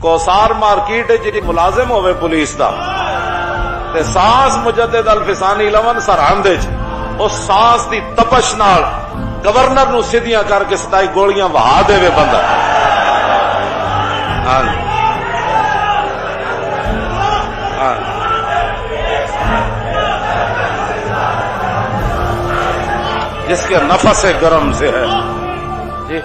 کوسار market جی ملازم ہوئے police دا۔ تے ساس مجدد الفسانی لون سرحد جی۔ اس ساس دی تپش نال گورنر نو سیدیاں کر کے ستائی گولیاں وہا دے وے بندہ۔ ہاں جی۔ ہاں جی۔ جس کے نفس گرم سے ہے۔ جی۔